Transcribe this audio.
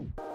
you